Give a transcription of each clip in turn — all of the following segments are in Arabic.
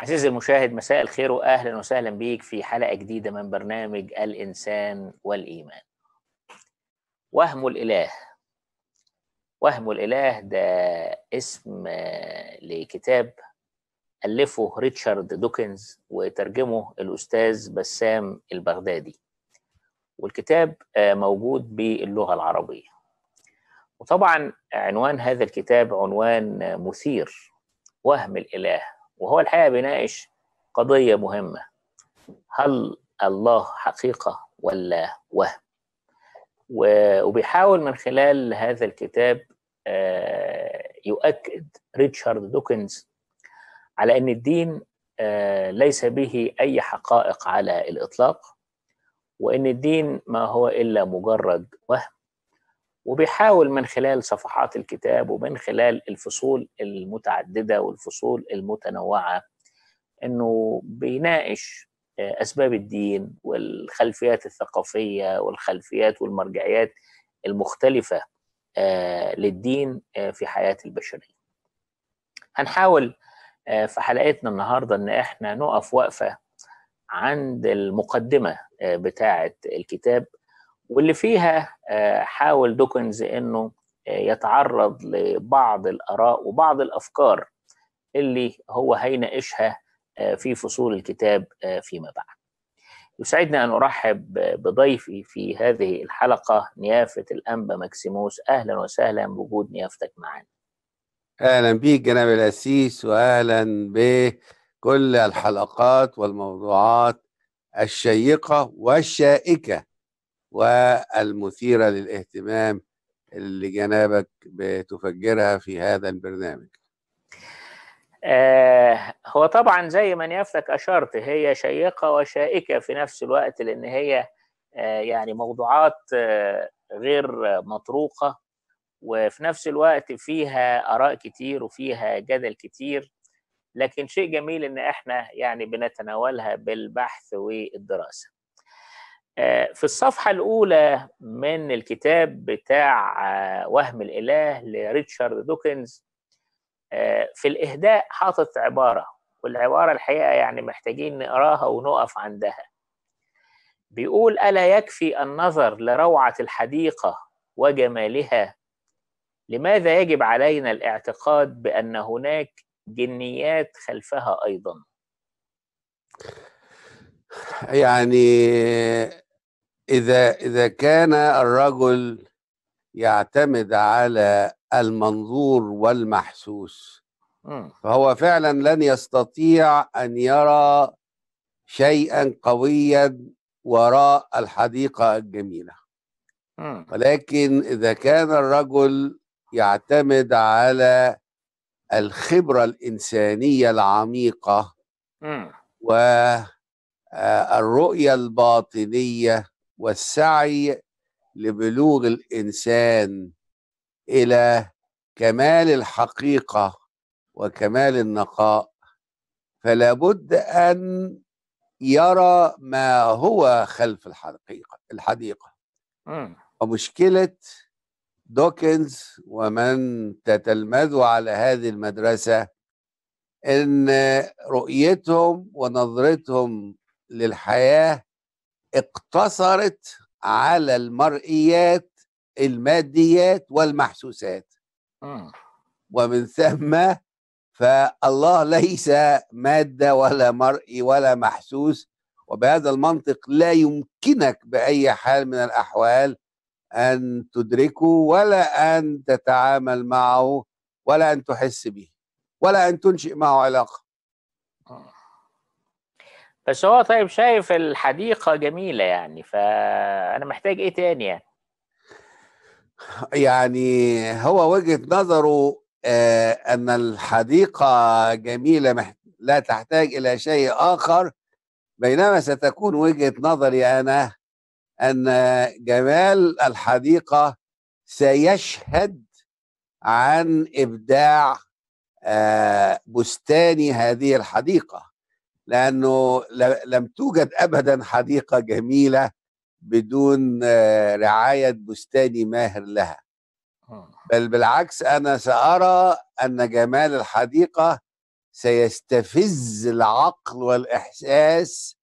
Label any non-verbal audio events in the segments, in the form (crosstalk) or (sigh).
عزيزي المشاهد مساء الخير واهلا وسهلا بيك في حلقة جديدة من برنامج الإنسان والإيمان. وهم الإله وهم الإله ده اسم آه، لكتاب ألفه ريتشارد دوكنز وترجمه الأستاذ بسام البغدادي. والكتاب آه، موجود باللغة العربية. وطبعا عنوان هذا الكتاب عنوان آه، مثير وهم الإله وهو الحقيقة بيناقش قضية مهمة. هل الله حقيقة ولا وهم؟ وبيحاول من خلال هذا الكتاب آه، يؤكد ريتشارد دوكنز على إن الدين آه، ليس به أي حقائق على الإطلاق وإن الدين ما هو إلا مجرد وهم. وبيحاول من خلال صفحات الكتاب ومن خلال الفصول المتعددة والفصول المتنوعة إنه بيناقش آه، أسباب الدين والخلفيات الثقافية والخلفيات والمرجعيات المختلفة آه، للدين آه، في حياة البشرية. هنحاول في حلقتنا النهارده إن إحنا نقف وقفة عند المقدمة بتاعة الكتاب واللي فيها آه، حاول دوكنز إنه آه، يتعرض لبعض الآراء وبعض الأفكار اللي هو هيناقشها آه، في فصول الكتاب فيما بعد. يسعدني أن أرحب بضيفي في هذه الحلقة نيافة الأنبا مكسيموس أهلا وسهلا بوجود نيافتك معنا. أهلا بيك جناب الأسيس واهلا بكل الحلقات والموضوعات الشيقة والشائكة والمثيرة للاهتمام اللي جنابك بتفجرها في هذا البرنامج آه هو طبعا زي ما نيافتك أشرت هي شيقة وشائكة في نفس الوقت لأن هي آه يعني موضوعات آه غير مطروقة وفي نفس الوقت فيها آراء كتير وفيها جدل كتير لكن شيء جميل إن إحنا يعني بنتناولها بالبحث والدراسة. آه، في الصفحة الأولى من الكتاب بتاع آه، وهم الإله لريتشارد دوكنز آه، في الإهداء حاطط عبارة والعبارة الحقيقة يعني محتاجين نقراها ونقف عندها. بيقول ألا يكفي النظر لروعة الحديقة وجمالها لماذا يجب علينا الاعتقاد بأن هناك جنيات خلفها أيضا يعني إذا إذا كان الرجل يعتمد على المنظور والمحسوس. فهو فعلا لن يستطيع أن يرى شيئا قويا وراء الحديقة الجميلة مم. ولكن إذا كان الرجل يعتمد على الخبرة الإنسانية العميقة مم. والرؤيه الباطنية والسعي لبلوغ الإنسان إلى كمال الحقيقة وكمال النقاء فلا بد أن يرى ما هو خلف الحقيقة الحديقة. ومشكلة دوكنز ومن تتلمذوا على هذه المدرسة إن رؤيتهم ونظرتهم للحياة اقتصرت على المرئيات الماديات والمحسوسات. ومن ثم فالله ليس مادة ولا مرئي ولا محسوس وبهذا المنطق لا يمكنك بأي حال من الأحوال أن تدركه ولا أن تتعامل معه ولا أن تحس به ولا أن تنشئ معه علاقة بس هو طيب شايف الحديقة جميلة يعني فأنا محتاج إيه تاني يعني؟ يعني هو وجهة نظره آه أن الحديقة جميلة مح- لا تحتاج إلى شيء آخر بينما ستكون وجهة نظري أنا أن جمال الحديقة سيشهد عن إبداع آه، بستاني هذه الحديقة لأنه لم توجد ابدا حديقة جميلة بدون آه، رعاية بستاني ماهر لها مم. بل بالعكس أنا سأرى أن جمال الحديقة سيستفز العقل والإحساس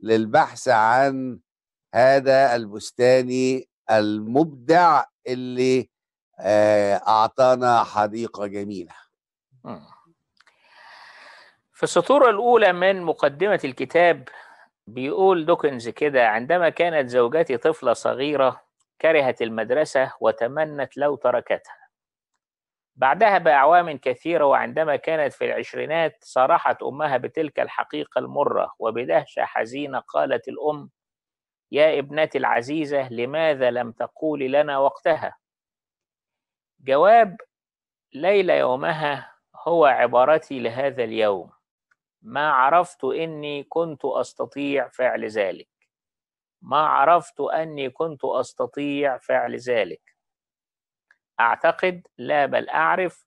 للبحث عن هذا البستاني المبدع اللي آه، أعطانا حديقة جميلة. في السطور الأولى من مقدمة الكتاب بيقول دوكنز كده عندما كانت زوجتي طفلة صغيرة كرهت المدرسة وتمنت لو تركتها. بعدها بأعوام كثيرة وعندما كانت في العشرينات صارحت أمها بتلك الحقيقة المرة وبدهشة حزينة قالت الأم يا ابنتي العزيزة لماذا لم تقولي لنا وقتها؟ جواب ليلى يومها هو عبارتي لهذا اليوم. ما عرفت إني كنت أستطيع فعل ذلك. ما عرفت أني كنت أستطيع فعل ذلك. أعتقد لا بل أعرف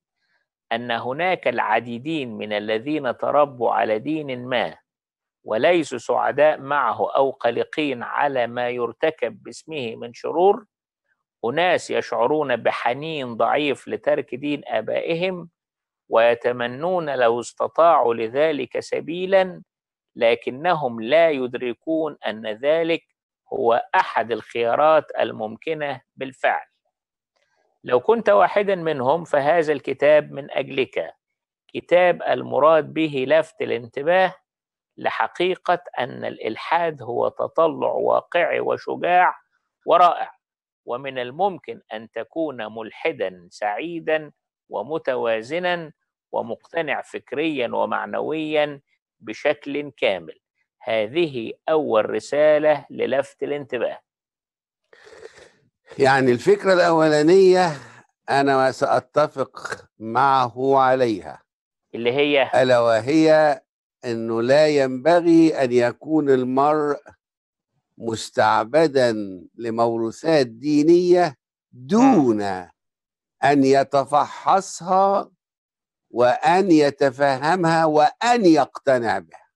أن هناك العديدين من الذين تربوا على دين ما وليسوا سعداء معه أو قلقين على ما يرتكب باسمه من شرور. أناس يشعرون بحنين ضعيف لترك دين آبائهم ويتمنون لو استطاعوا لذلك سبيلا لكنهم لا يدركون أن ذلك هو أحد الخيارات الممكنة بالفعل. لو كنت واحدا منهم فهذا الكتاب من أجلك. كتاب المراد به لفت الانتباه لحقيقة أن الإلحاد هو تطلع واقعي وشجاع ورائع ومن الممكن أن تكون ملحدا سعيدا ومتوازنا ومقتنع فكريا ومعنويا بشكل كامل. هذه أول رسالة للفت الانتباه. يعني الفكرة الأولانية أنا سأتفق معه عليها. اللي هي؟ ألا وهي إنه لا ينبغي أن يكون المرء مستعبدا لموروثات دينية دون أن يتفحصها وأن يتفهمها وأن يقتنع بها.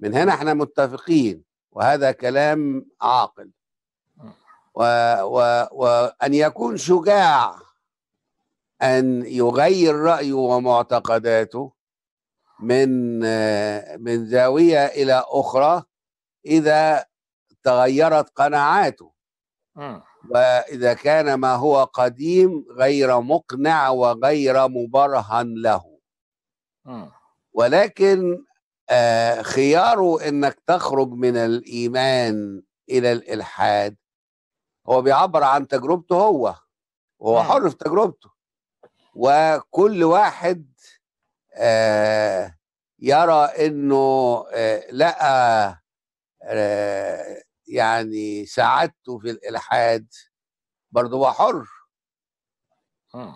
من هنا إحنا متفقين وهذا كلام عاقل. و و وان يكون شجاع أن يغير رأيه ومعتقداته من من زاوية إلى أخرى إذا تغيرت قناعاته. مم. وإذا كان ما هو قديم غير مقنع وغير مبرهن له. ولكن آه، خياره إنك تخرج من الإيمان إلى الإلحاد هو بيعبر عن تجربته هو وهو. حر في تجربته وكل واحد آه، يرى إنه آه، لقى يعني سعادته في الإلحاد برضه هو حر.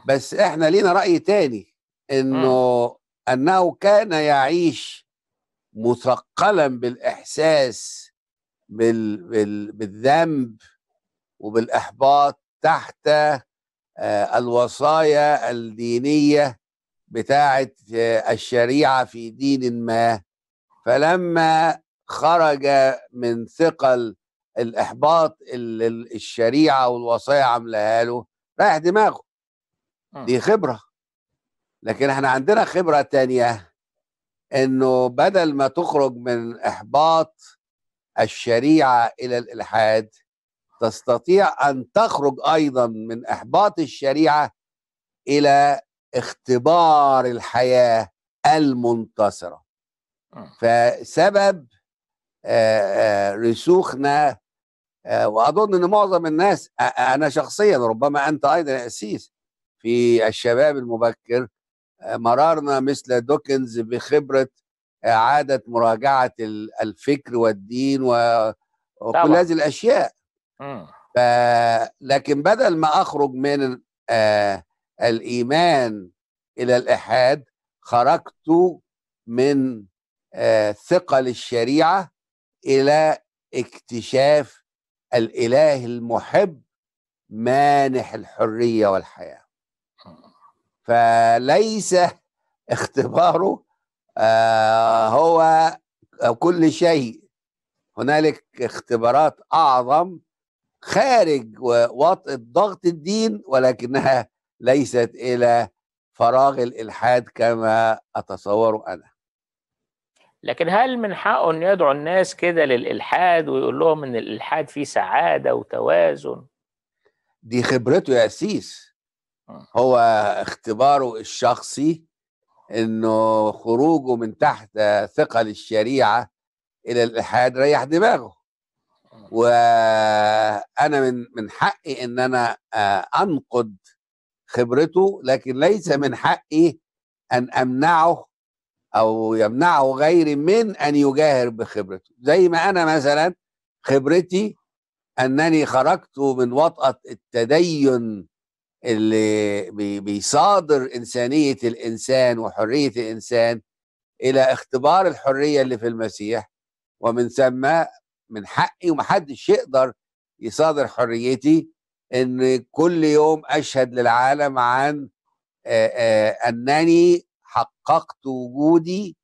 بس إحنا لينا رأي تاني إنه أنه كان يعيش مثقلا بالإحساس بال بال بالذنب وبالإحباط تحت آه، الوصايا الدينية بتاعه آه، الشريعة في دين ما. فلما خرج من ثقل الإحباط اللي الشريعة والوصايا عاملاها له رايح دماغه مم. دي خبرة لكن إحنا عندنا خبرة تانية إنه بدل ما تخرج من إحباط الشريعة إلى الإلحاد تستطيع أن تخرج أيضا من إحباط الشريعة إلى اختبار الحياة المنتصرة مم. فسبب آه، آه، رسوخنا آه، وأظن إن معظم الناس آه، أنا شخصيا ربما أنت أيضا يا أسيس في الشباب المبكر آه، مررنا مثل دوكنز بخبرة اعاده مراجعة ال- الفكر والدين وكل. هذه الأشياء. ف... لكن بدل ما أخرج من آه الإيمان إلى الالحاد خرجت من آه ثقل الشريعة إلى اكتشاف الإله المحب مانح الحرية والحياة. فليس اختباره آه هو كل شيء. هنالك اختبارات أعظم خارج وطئ ضغط الدين ولكنها ليست إلى فراغ الإلحاد كما أتصور أنا. لكن هل من حقه ان يدعو الناس كده للإلحاد ويقول لهم إن الإلحاد فيه سعادة وتوازن؟ دي خبرته يا أسيس. مم. هو اختباره الشخصي إنه خروجه من تحت ثقل الشريعة إلى الإلحاد ريح دماغه. وأنا من من حقي إن أنا آه، أنقد خبرته لكن ليس من حقي أن أمنعه أو يمنعه غيري من أن يجاهر بخبرته. زي ما أنا مثلا خبرتي أنني خرجت من وطأة التدين اللي بي- بيصادر إنسانية الإنسان وحرية الإنسان إلى اختبار الحرية اللي في المسيح ومن ثم من حقي ومحدش يقدر يصادر حريتي إن كل يوم أشهد للعالم عن أنني حققت وجودي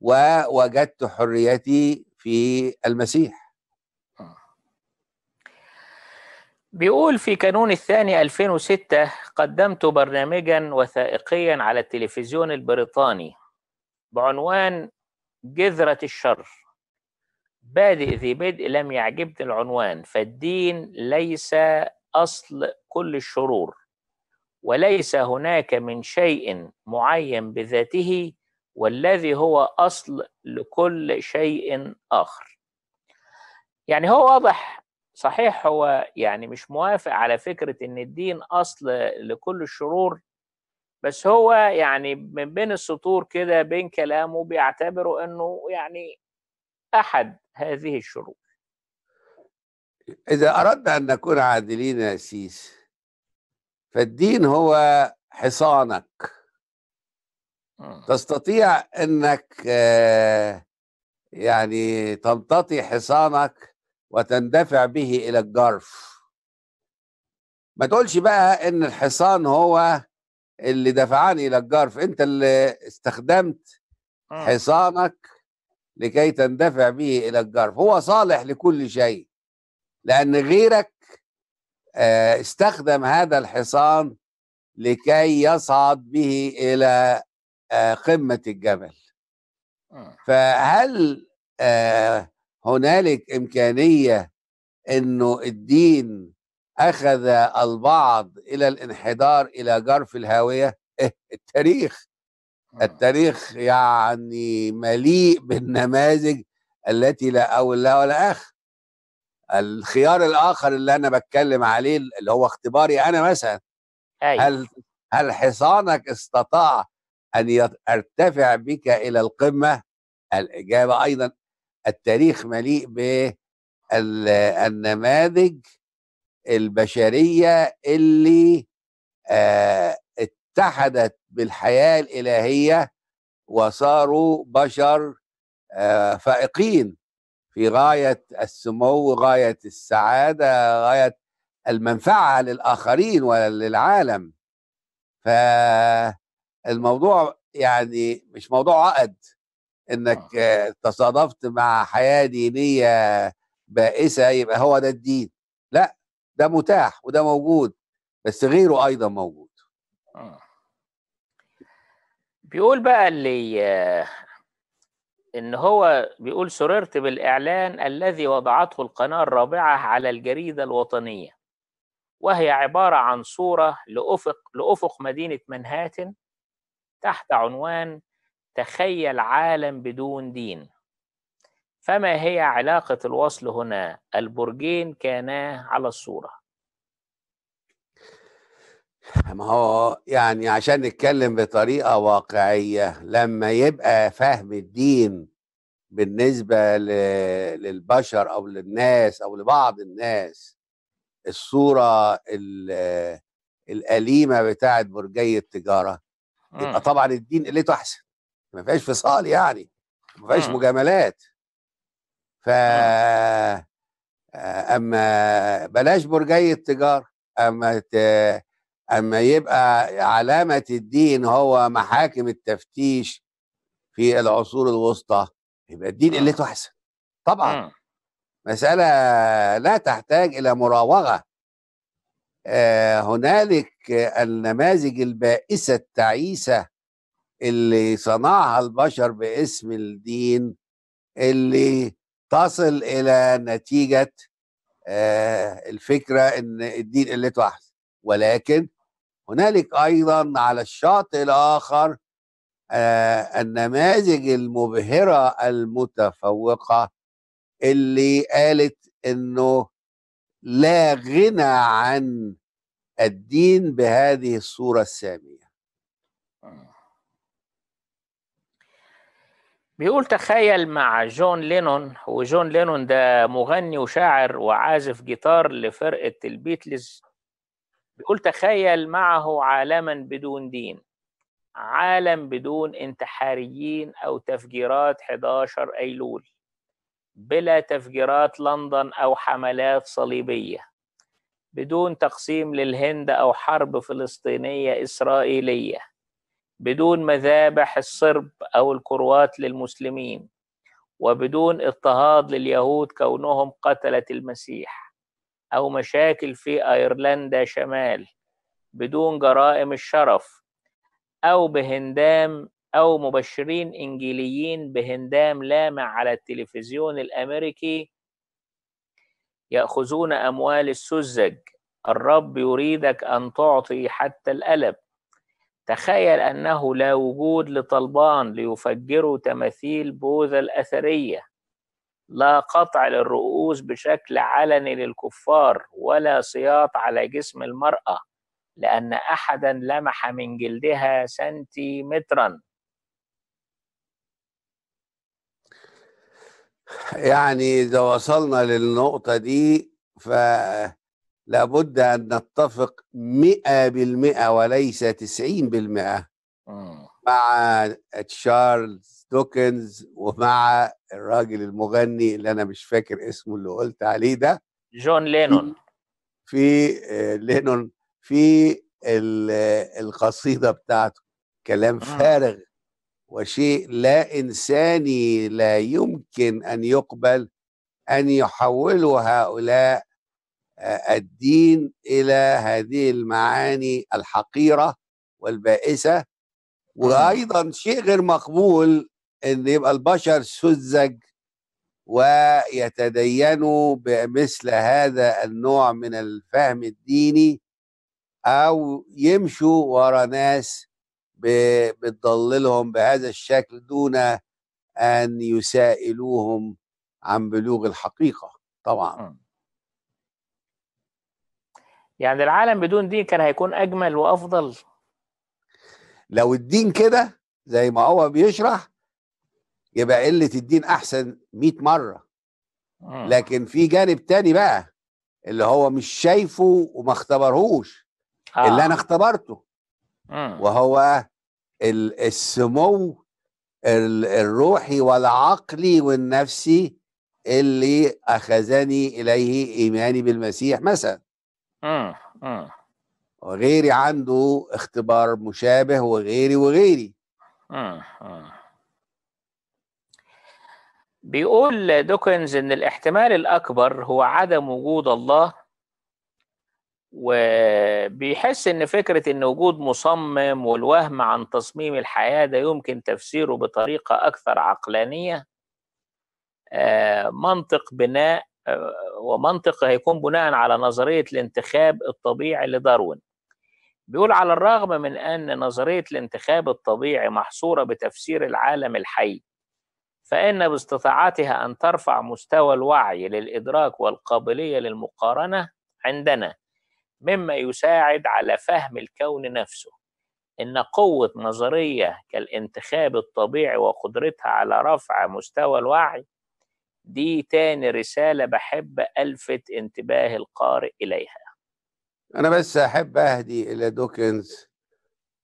ووجدت حريتي في المسيح. بيقول في كانون الثاني 2006 قدمت برنامجا وثائقيا على التلفزيون البريطاني بعنوان جذرة الشر. بادئ ذي بدء لم يعجبني العنوان فالدين ليس أصل كل الشرور. وليس هناك من شيء معين بذاته والذي هو أصل لكل شيء آخر. يعني هو واضح صحيح هو يعني مش موافق على فكرة إن الدين أصل لكل الشرور بس هو يعني من بين السطور كده بين كلامه بيعتبره إنه يعني أحد هذه الشرور. إذا أردنا أن نكون عادلين يا سيس فالدين هو حصانك مم. تستطيع إنك آه، يعني تمتطي حصانك وتندفع به إلى الجرف ما تقولش بقى إن الحصان هو اللي دفعني إلى الجرف أنت اللي استخدمت مم. حصانك لكي تندفع به إلى الجرف هو صالح لكل شيء لأن غيرك آه، استخدم هذا الحصان لكي يصعد به إلى آه، قمة الجبل مم. فهل آه، هنالك إمكانية إنه الدين أخذ البعض إلى الانحدار إلى جرف الهاوية (laughs) التاريخ. التاريخ يعني مليء بالنماذج التي لا أول لها ولا آخر الخيار الآخر اللي أنا بتكلم عليه اللي هو اختباري أنا مثلا. أيوة. هل هل حصانك استطاع أن يرتفع بك إلى القمة؟ الإجابة أيضا التاريخ مليء بالنماذج البشرية اللي آه، اتحدت بالحياة الإلهية وصاروا بشر آه، فائقين. في غاية السمو غاية السعادة غاية المنفعة للآخرين وللعالم. فالموضوع يعني مش موضوع عقد إنك آه، تصادفت مع حياة دينية بائسة يبقى هو ده الدين. لا ده متاح وده موجود بس غيره أيضا موجود. مم. بيقول بقى اللي آه، إن هو بيقول سررت بالإعلان الذي وضعته القناة الرابعة على الجريدة الوطنية وهي عبارة عن صورة لافق لأفق مدينة منهاتن تحت عنوان تخيل عالم بدون دين. فما هي علاقة الوصل هنا؟ البرجين كانا على الصورة. ما هو يعني عشان نتكلم بطريقة واقعية لما يبقى فهم الدين بالنسبة للبشر أو للناس أو لبعض الناس الصورة ال- الأليمة بتاعت برجي التجارة يبقى مم. طبعا الدين قلته أحسن ما فيهاش فصال يعني ما فيهاش مم. مجاملات ف آه، أما بلاش برجي التجارة أما ت... أما يبقى علامة الدين هو محاكم التفتيش في العصور الوسطى يبقى الدين مم. قلته أحسن طبعا مم. مسألة لا تحتاج إلى مراوغة آه، هنالك النماذج البائسة التعيسة اللي صنعها البشر باسم الدين اللي تصل إلى نتيجة آه، الفكرة إن الدين قلته أحسن ولكن هنالك أيضا على الشاطئ الآخر آه، النماذج المبهرة المتفوقة اللي قالت إنه لا غنى عن الدين بهذه الصورة السامية. بيقول تخيل مع جون لينون وجون لينون ده مغني وشاعر وعازف جيتار لفرقة البيتلز. بيقول تخيل معه عالما بدون دين عالم بدون انتحاريين أو تفجيرات 11 أيلول بلا تفجيرات لندن أو حملات صليبية بدون تقسيم للهند أو حرب فلسطينية إسرائيلية بدون مذابح الصرب أو الكروات للمسلمين وبدون اضطهاد لليهود كونهم قتلة المسيح. أو مشاكل في أيرلندا شمال بدون جرائم الشرف أو بهندام أو مبشرين إنجيليين بهندام لامع على التلفزيون الأمريكي يأخذون أموال السذج. الرب يريدك أن تعطي حتى الألب. تخيل أنه لا وجود لطلبان ليفجروا تماثيل بوذا الأثرية. لا قطع للرؤوس بشكل علني للكفار ولا سياط على جسم المرأة لأن أحدا لمح من جلدها سنتيمترا يعني إذا وصلنا للنقطة دي فلابد أن نتفق مئة بالمئة وليس تسعين بالمئة. مع تشارلز دوكنز ومع الراجل المغني اللي أنا مش فاكر اسمه اللي قلت عليه ده جون لينون. في آه، لينون في ال- القصيدة بتاعته كلام فارغ وشيء لا إنساني لا يمكن أن يقبل أن يحولوا هؤلاء آه، الدين إلى هذه المعاني الحقيرة والبائسة. وأيضا شيء غير مقبول أن يبقى البشر سذج ويتدينوا بمثل هذا النوع من الفهم الديني أو يمشوا ورا ناس بتضللهم بهذا الشكل دون أن يسائلوهم عن بلوغ الحقيقة. طبعا. يعني العالم بدون دين كان هيكون أجمل وأفضل؟ لو الدين كده زي ما هو بيشرح يبقى قلة الدين أحسن 100 مرة مم. لكن في جانب تاني بقى اللي هو مش شايفه وما اختبرهوش آه. اللي أنا اختبرته مم. وهو ال- السمو ال- الروحي والعقلي والنفسي اللي أخذني إليه إيماني بالمسيح مثلا مم. مم. وغيري عنده اختبار مشابه وغيري وغيري مم. مم. بيقول دوكنز إن الاحتمال الأكبر هو عدم وجود الله وبيحس إن فكرة إن وجود مصمم والوهم عن تصميم الحياة ده يمكن تفسيره بطريقة أكثر عقلانية. آه، منطق بناء آه، ومنطق هيكون بناء على نظرية الانتخاب الطبيعي لداروين. بيقول على الرغم من أن نظرية الانتخاب الطبيعي محصورة بتفسير العالم الحي فإن باستطاعتها أن ترفع مستوى الوعي للإدراك والقابلية للمقارنة عندنا مما يساعد على فهم الكون نفسه إن قوة نظرية كالانتخاب الطبيعي وقدرتها على رفع مستوى الوعي دي تاني رسالة بحب ألفت انتباه القارئ إليها أنا بس أحب أهدي إلى دوكنز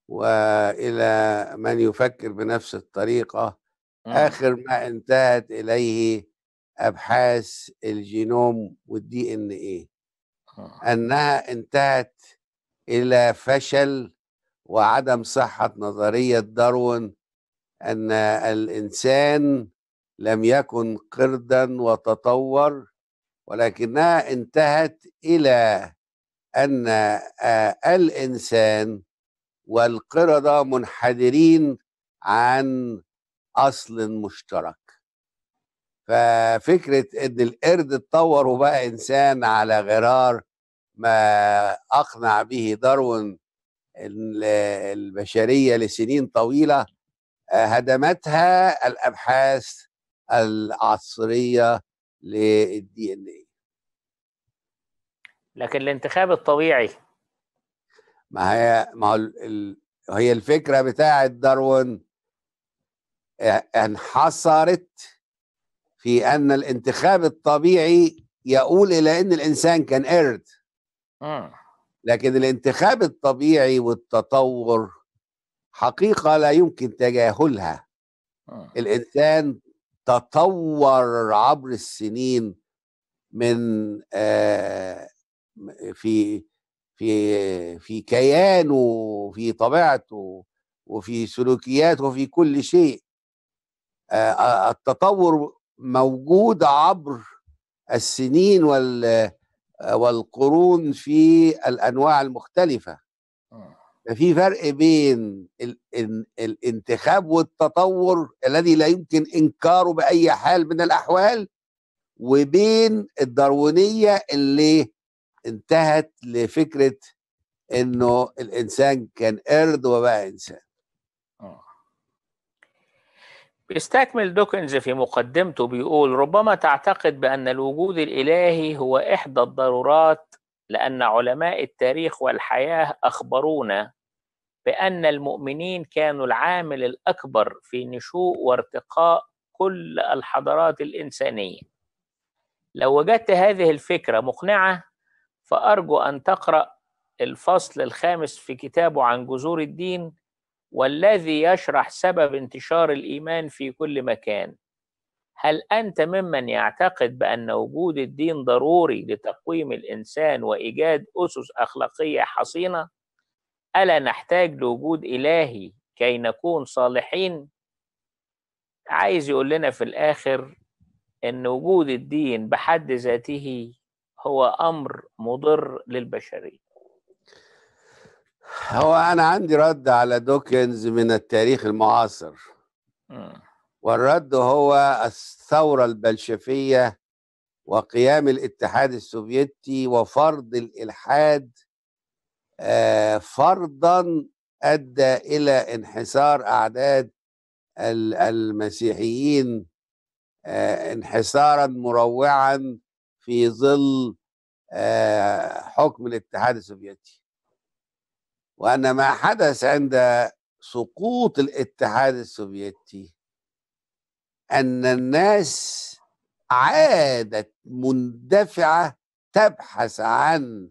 وإلى من يفكر بنفس الطريقة. آخر ما انتهت إليه أبحاث الجينوم والدي إن إيه مم. أنها انتهت إلى فشل وعدم صحة نظرية داروين أن الإنسان لم يكن قردا وتطور ولكنها انتهت إلى أن آه، الإنسان والقردة منحدرين عن أصل مشترك. ففكرة إن القرد اتطور وبقى إنسان على غرار ما أقنع به داروين ال- البشرية لسنين طويلة آه، هدمتها الأبحاث العصرية للدي إن إيه. لكن الانتخاب الطبيعي. ما هي ما هي الفكرة بتاعه داروين انحصرت في أن الانتخاب الطبيعي يقول إلى أن الإنسان كان قرد مم. لكن الانتخاب الطبيعي والتطور حقيقة لا يمكن تجاهلها مم. الإنسان تطور عبر السنين من آه، في في في كيانه وفي طبيعته وفي سلوكياته وفي كل شيء آه، التطور موجود عبر السنين وال والقرون في الأنواع المختلفة. ففي فرق بين ال ال الانتخاب والتطور الذي لا يمكن إنكاره بأي حال من الأحوال وبين الداروينية اللي انتهت لفكرة إنه الإنسان كان قرد وبقى إنسان بيستكمل دوكنز في مقدمته بيقول ربما تعتقد بأن الوجود الإلهي هو إحدى الضرورات لأن علماء التاريخ والحياة أخبرونا بأن المؤمنين كانوا العامل الأكبر في نشوء وارتقاء كل الحضارات الإنسانية. لو وجدت هذه الفكرة مقنعة فأرجو أن تقرأ الفصل الخامس في كتابه عن جذور الدين والذي يشرح سبب انتشار الإيمان في كل مكان هل أنت ممن يعتقد بأن وجود الدين ضروري لتقويم الإنسان وإيجاد أسس أخلاقية حصينة؟ ألا نحتاج لوجود إلهي كي نكون صالحين؟ عايز يقول لنا في الآخر أن وجود الدين بحد ذاته هو أمر مضر للبشرية هو أنا عندي رد على دوكنز من التاريخ المعاصر. والرد هو الثورة البلشفية وقيام الاتحاد السوفيتي وفرض الإلحاد آه، فرضا أدى إلى انحسار أعداد ال- المسيحيين آه، انحسارا مروعا في ظل آه، حكم الاتحاد السوفيتي وأن ما حدث عند سقوط الاتحاد السوفيتي أن الناس عادت مندفعة تبحث عن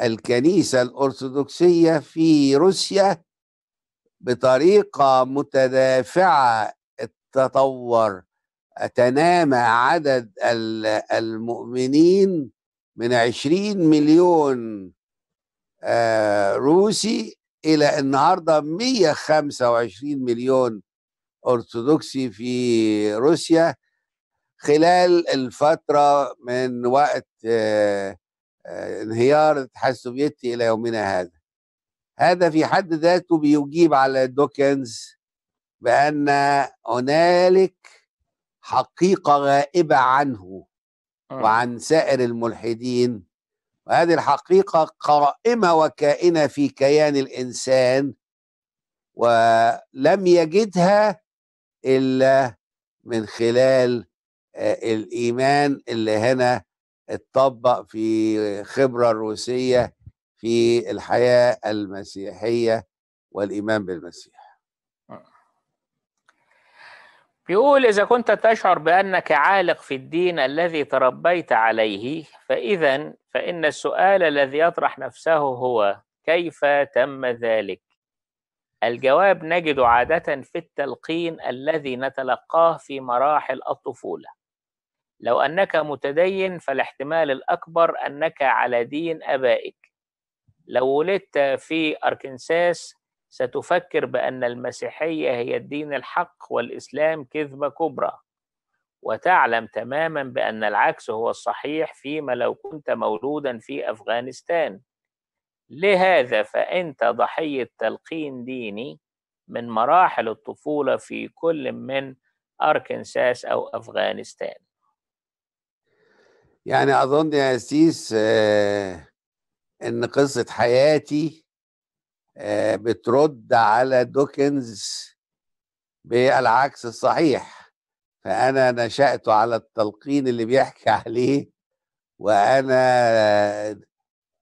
الكنيسة الأرثوذكسية في روسيا بطريقة متدافعة. التطور تنامى عدد ال- المؤمنين من 20 مليون روسي إلى النهارده 125 مليون أرثوذكسي في روسيا خلال الفترة من وقت آه، آه، انهيار الاتحاد السوفيتي إلى يومنا هذا هذا في حد ذاته بيجيب على دوكنز بأن هنالك حقيقة غائبة عنه. وعن سائر الملحدين وهذه الحقيقة قائمة وكائنة في كيان الإنسان ولم يجدها إلا من خلال آه، الإيمان اللي هنا اتطبق في خبرة الروسية في الحياة المسيحية والإيمان بالمسيح. بيقول إذا كنت تشعر بأنك عالق في الدين الذي تربيت عليه فإذا فإن السؤال الذي يطرح نفسه هو كيف تم ذلك؟ الجواب نجد عادة في التلقين الذي نتلقاه في مراحل الطفولة. لو أنك متدين فالاحتمال الأكبر أنك على دين آبائك. لو ولدت في أركنساس ستفكر بأن المسيحية هي الدين الحق والإسلام كذبة كبرى. وتعلم تماما بأن العكس هو الصحيح فيما لو كنت مولودا في أفغانستان. لهذا فأنت ضحية تلقين ديني من مراحل الطفولة في كل من أركنساس أو أفغانستان. يعني أظن يا سيس آه إن قصة حياتي بترد على دوكنز بالعكس الصحيح. فأنا نشأت على التلقين اللي بيحكي (laughs) عليه وأنا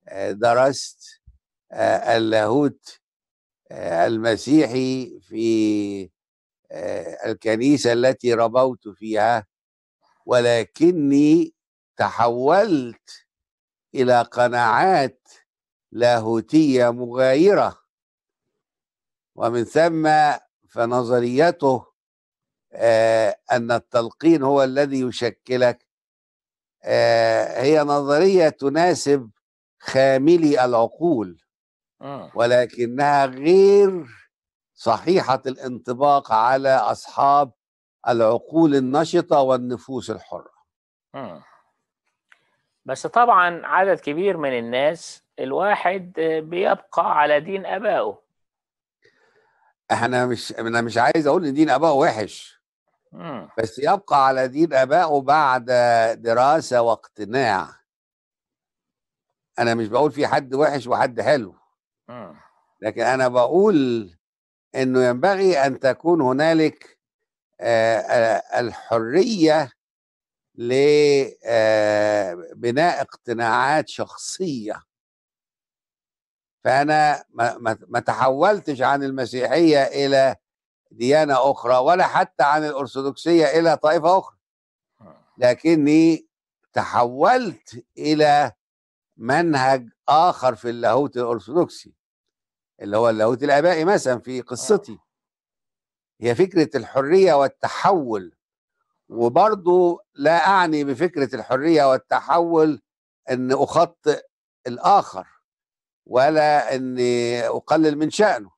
آه، درست آه، اللاهوت آه، المسيحي في آه، الكنيسة التي ربوت فيها ولكني تحولت إلى قناعات لاهوتية مغايرة. ومن ثم فنظريته آه، أن التلقين هو الذي يشكلك آه، هي نظرية تناسب خاملي العقول مم. ولكنها غير صحيحة الانطباق على أصحاب العقول النشطة والنفوس الحرة. بس طبعا عدد كبير من الناس الواحد بيبقى على دين آبائه إحنا مش أنا مش عايز أقول إن دين ابائه وحش مم. بس يبقى على دين ابائه بعد دراسة واقتناع أنا مش بقول في حد وحش وحد حلو مم. لكن أنا بقول إنه ينبغي أن تكون هنالك آه، آه، الحرية لبناء اقتناعات شخصية فأنا ما, تحولتش عن المسيحية إلى ديانة أخرى ولا حتى عن الأرثوذكسية إلى طائفة أخرى. لكني تحولت إلى منهج آخر في اللاهوت الأرثوذكسي اللي هو اللاهوت الآبائي مثلا في قصتي. هي فكرة الحرية والتحول وبرضو لا أعني بفكرة الحرية والتحول إن أخطئ الآخر. ولا إني أقلل من شأنه.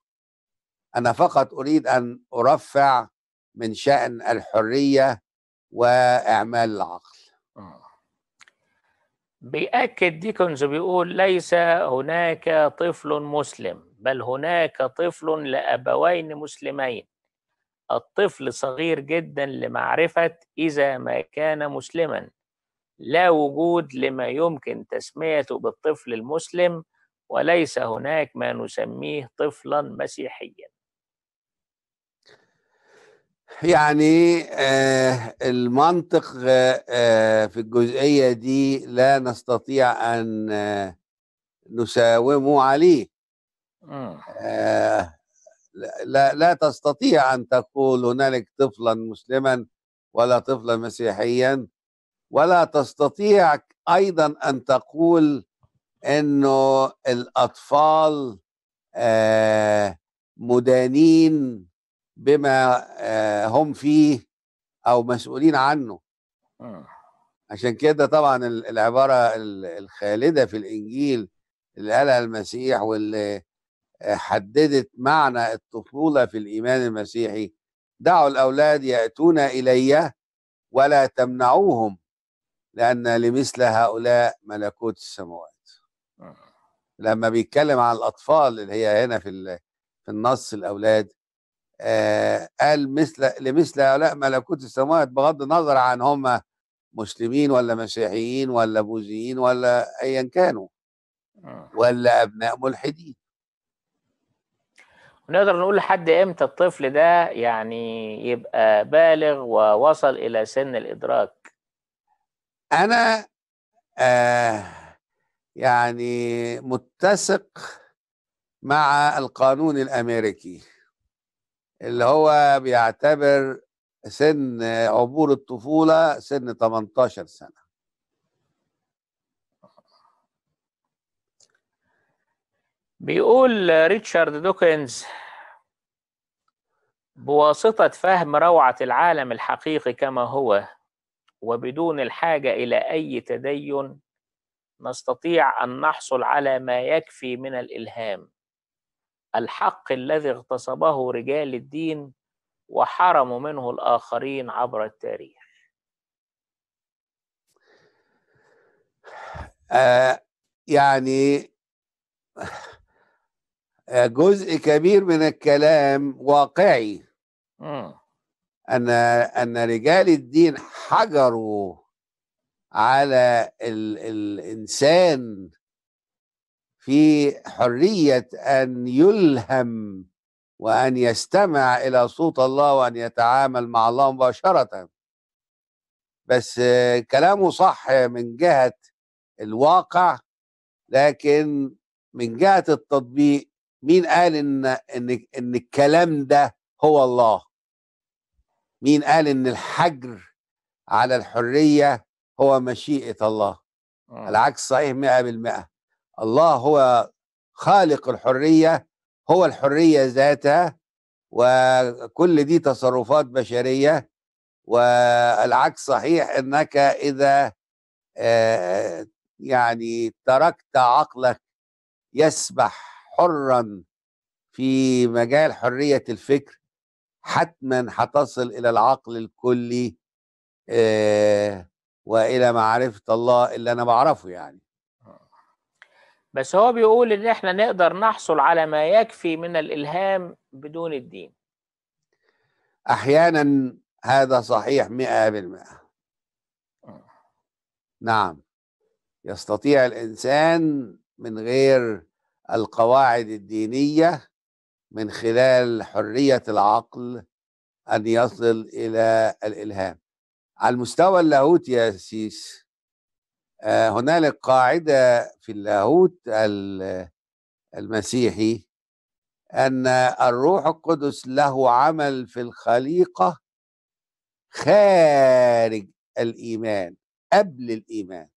أنا فقط أريد أن أرفع من شأن الحرية وإعمال العقل. مم. بيأكد ديكنز بيقول ليس هناك طفل مسلم بل هناك طفل لأبوين مسلمين. الطفل صغير جدا لمعرفة إذا ما كان مسلما. لا وجود لما يمكن تسميته بالطفل المسلم وليس هناك ما نسميه طفلا مسيحيا. يعني آه المنطق آه آه في الجزئية دي لا نستطيع أن نساومه عليه. لا لا تستطيع أن تقول هنالك طفلا مسلما ولا طفلا مسيحيا ولا تستطيع أيضا أن تقول أنه الأطفال آه مدانين بما آه هم فيه أو مسؤولين عنه مم. عشان كده طبعا ال- العبارة ال- الخالدة في الإنجيل اللي قالها المسيح واللي آه، حددت معنى الطفولة في الإيمان المسيحي دعوا الأولاد يأتون إلي ولا تمنعوهم لأن لمثل هؤلاء ملكوت السماوات. لما بيتكلم عن الأطفال اللي هي هنا في ال- في النص الأولاد آه قال مثل لمثل هؤلاء ملكوت السماوات بغض النظر عن هم مسلمين ولا مسيحيين ولا بوذيين ولا أيا كانوا مم. ولا أبناء ملحدين نقدر نقول لحد إمتى الطفل ده يعني يبقى بالغ ووصل إلى سن الإدراك أنا آه يعني متسق مع القانون الأمريكي اللي هو بيعتبر سن عبور الطفولة سن 18 سنة. بيقول ريتشارد دوكنز بواسطة فهم روعة العالم الحقيقي كما هو وبدون الحاجة إلى أي تدين نستطيع أن نحصل على ما يكفي من الإلهام. الحق الذي اغتصبه رجال الدين وحرموا منه الآخرين عبر التاريخ. آه يعني جزء كبير من الكلام واقعي. مم. أن أن رجال الدين حجروا على ال الإنسان في حرية أن يلهم وأن يستمع إلى صوت الله وأن يتعامل مع الله مباشرة. بس كلامه صح من جهة الواقع لكن من جهة التطبيق مين قال إن إن إن الكلام ده هو الله؟ مين قال إن الحجر على الحرية هو مشيئة الله. مم. العكس صحيح مئة بالمئة الله هو خالق الحرية هو الحرية ذاتها وكل دي تصرفات بشرية. والعكس صحيح إنك إذا آه، يعني تركت عقلك يسبح حرا في مجال حرية الفكر حتما هتصل إلى العقل الكلي آه، وإلى معرفة الله اللي أنا بعرفه يعني. بس هو بيقول إن إحنا نقدر نحصل على ما يكفي من الإلهام بدون الدين. أحيانا هذا صحيح مئة بالمئة. نعم. يستطيع الإنسان من غير القواعد الدينية من خلال حرية العقل أن يصل إلى الإلهام. على المستوى اللاهوتي يا سيس. آه، هنالك قاعدة في اللاهوت ال- المسيحي أن الروح القدس له عمل في الخليقة خارج الإيمان قبل الإيمان.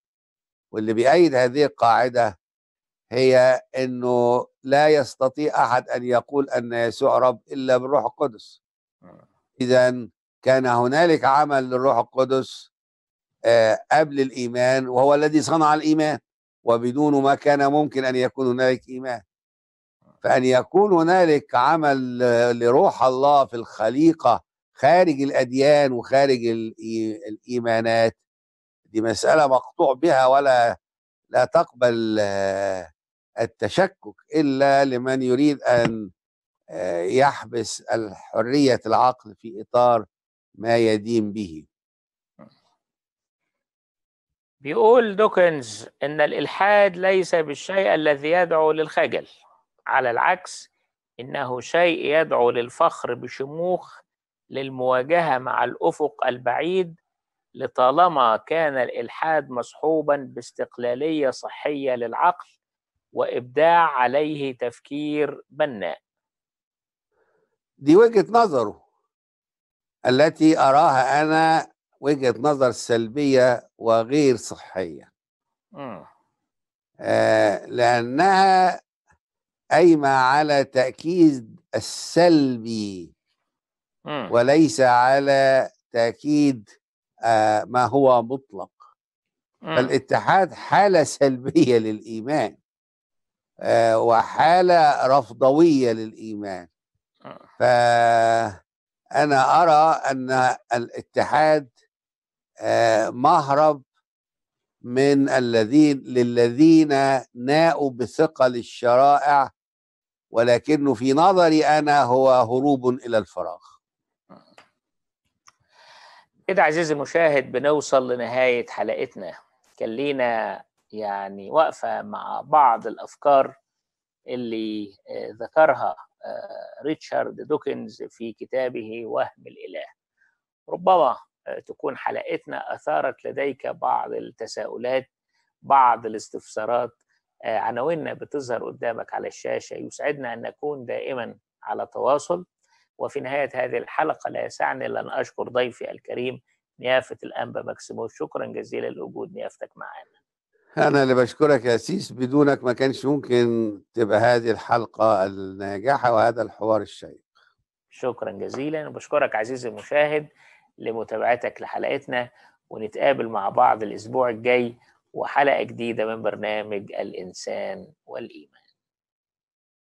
واللي بيأيد هذه القاعدة هي إنه لا يستطيع أحد أن يقول أن يسوع رب إلا بالروح القدس. اذا كان هنالك عمل للروح القدس آه، قبل الإيمان وهو الذي صنع الإيمان وبدونه ما كان ممكن أن يكون هنالك إيمان. فأن يكون هنالك عمل لروح الله في الخليقة خارج الأديان وخارج الإيمانات دي مسألة مقطوع بها ولا لا تقبل آه، التشكك إلا لمن يريد أن آه، يحبس الحرية العقل في إطار ما يدين به. بيقول دوكنز إن الإلحاد ليس بالشيء الذي يدعو للخجل على العكس إنه شيء يدعو للفخر بشموخ للمواجهة مع الأفق البعيد لطالما كان الإلحاد مصحوبا باستقلالية صحية للعقل وإبداع عليه تفكير بناء. دي وجهة نظره. التي أراها أنا وجهة نظر سلبية وغير صحية مم. آه، لأنها قايمة على تأكيد السلبي مم. وليس على تأكيد آه، ما هو مطلق مم. فالاتحاد حالة سلبية للإيمان آه، وحالة رفضوية للإيمان مم. فانا أرى أن الاتحاد آه، مهرب من الذين للذين ناءوا بثقل الشرائع ولكنه في نظري أنا هو هروب إلى الفراغ. كده عزيزي المشاهد بنوصل لنهاية حلقتنا. كان لينا يعني وقفة مع بعض الأفكار اللي آه، ذكرها. ريتشارد دوكنز في كتابه وهم الإله. ربما آه، تكون حلقتنا أثارت لديك بعض التساؤلات بعض الاستفسارات آه، عناويننا بتظهر قدامك على الشاشة. يسعدنا أن نكون دائما على تواصل. وفي نهاية هذه الحلقة لا يسعني إلا أن أشكر ضيفي الكريم نيافة الأنبا ماكسيموس. شكرا جزيلا لوجود نيافتك معنا. أنا اللي بشكرك يا سيس بدونك ما كانش ممكن تبقى هذه الحلقة الناجحة وهذا الحوار الشيق. شكرا جزيلا وبشكرك عزيزي المشاهد لمتابعتك لحلقتنا ونتقابل مع بعض الأسبوع الجاي وحلقة جديدة من برنامج الإنسان والإيمان.